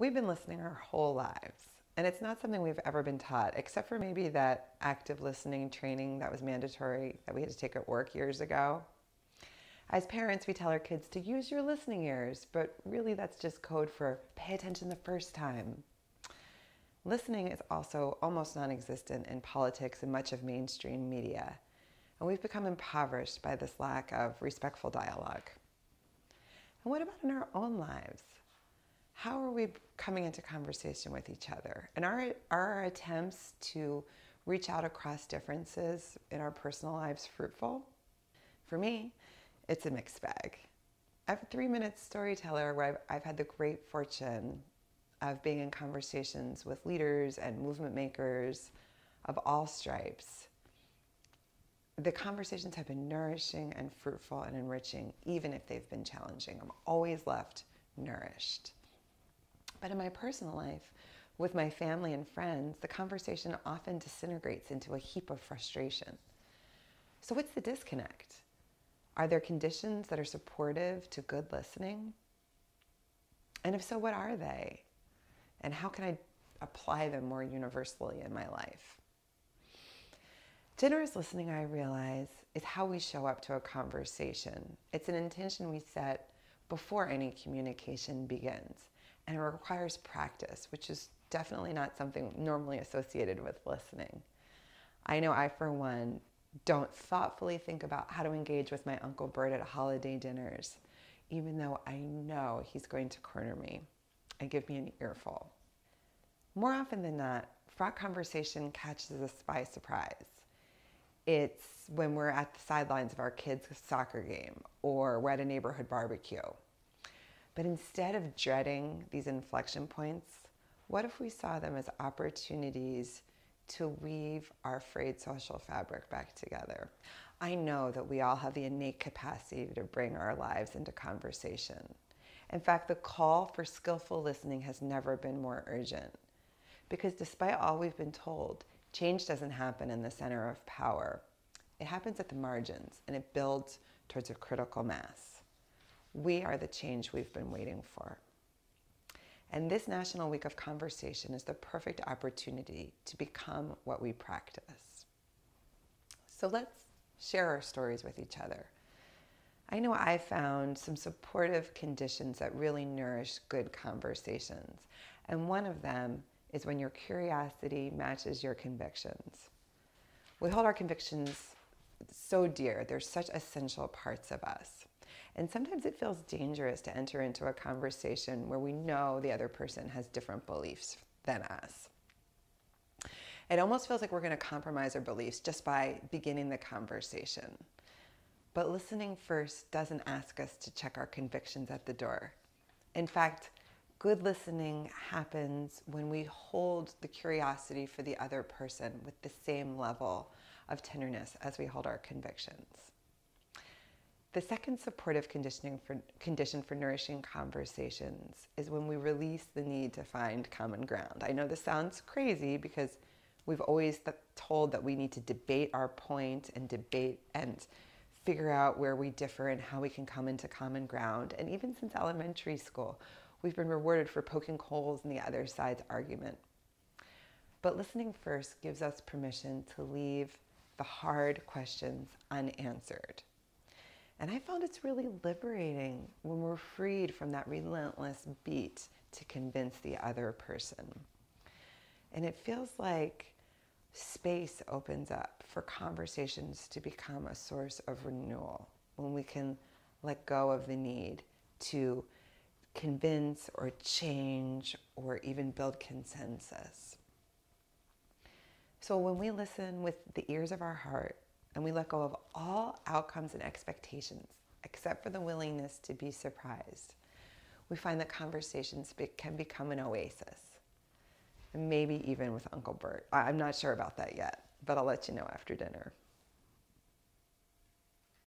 We've been listening our whole lives, and it's not something we've ever been taught, except for maybe that active listening training that was mandatory that we had to take at work years ago. As parents, we tell our kids to use your listening ears, but really that's just code for pay attention the first time. Listening is also almost non existent in politics and much of mainstream media, and we've become impoverished by this lack of respectful dialogue. And what about in our own lives? How are we coming into conversation with each other? And are, are our attempts to reach out across differences in our personal lives fruitful? For me, it's a mixed bag. I'm a three minute storyteller where I've, I've had the great fortune of being in conversations with leaders and movement makers of all stripes. The conversations have been nourishing and fruitful and enriching, even if they've been challenging. I'm always left nourished. But in my personal life, with my family and friends, the conversation often disintegrates into a heap of frustration. So, what's the disconnect? Are there conditions that are supportive to good listening? And if so, what are they? And how can I apply them more universally in my life? Generous listening, I realize, is how we show up to a conversation. It's an intention we set before any communication begins and it requires practice, which is definitely not something normally associated with listening. I know I, for one, don't thoughtfully think about how to engage with my Uncle Bert at holiday dinners, even though I know he's going to corner me and give me an earful. More often than not, fraught conversation catches us by surprise. It's when we're at the sidelines of our kids' soccer game or we're at a neighborhood barbecue but instead of dreading these inflection points, what if we saw them as opportunities to weave our frayed social fabric back together? I know that we all have the innate capacity to bring our lives into conversation. In fact, the call for skillful listening has never been more urgent. Because despite all we've been told, change doesn't happen in the center of power. It happens at the margins and it builds towards a critical mass. We are the change we've been waiting for. And this National Week of Conversation is the perfect opportunity to become what we practice. So let's share our stories with each other. I know I found some supportive conditions that really nourish good conversations. And one of them is when your curiosity matches your convictions. We hold our convictions so dear, they're such essential parts of us. And sometimes it feels dangerous to enter into a conversation where we know the other person has different beliefs than us. It almost feels like we're going to compromise our beliefs just by beginning the conversation. But listening first doesn't ask us to check our convictions at the door. In fact, good listening happens when we hold the curiosity for the other person with the same level of tenderness as we hold our convictions. The second supportive conditioning for, condition for nourishing conversations is when we release the need to find common ground. I know this sounds crazy because we've always th- told that we need to debate our point and debate and figure out where we differ and how we can come into common ground. And even since elementary school, we've been rewarded for poking holes in the other side's argument. But listening first gives us permission to leave the hard questions unanswered. And I found it's really liberating when we're freed from that relentless beat to convince the other person. And it feels like space opens up for conversations to become a source of renewal when we can let go of the need to convince or change or even build consensus. So when we listen with the ears of our heart, and we let go of all outcomes and expectations except for the willingness to be surprised, we find that conversations be- can become an oasis. And maybe even with Uncle Bert. I'm not sure about that yet, but I'll let you know after dinner.